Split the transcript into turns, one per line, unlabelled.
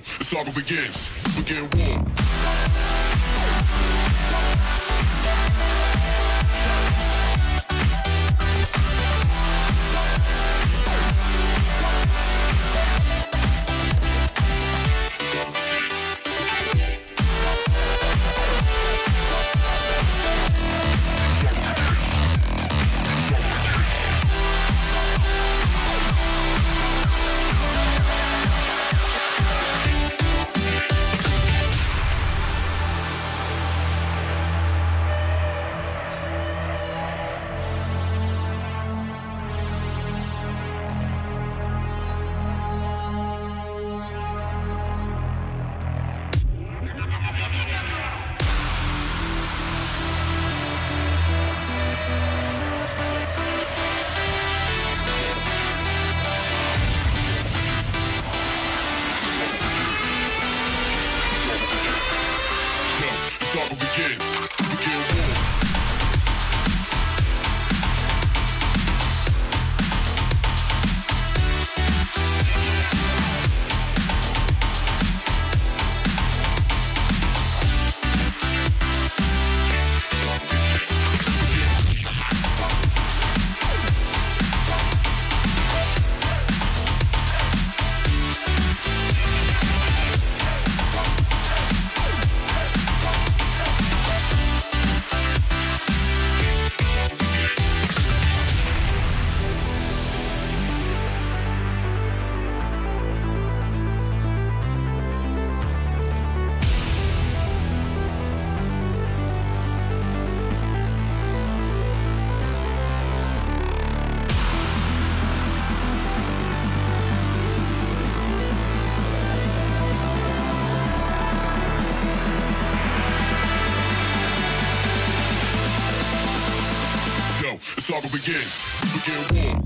the saga begins. Begin war. Begins. Begin war.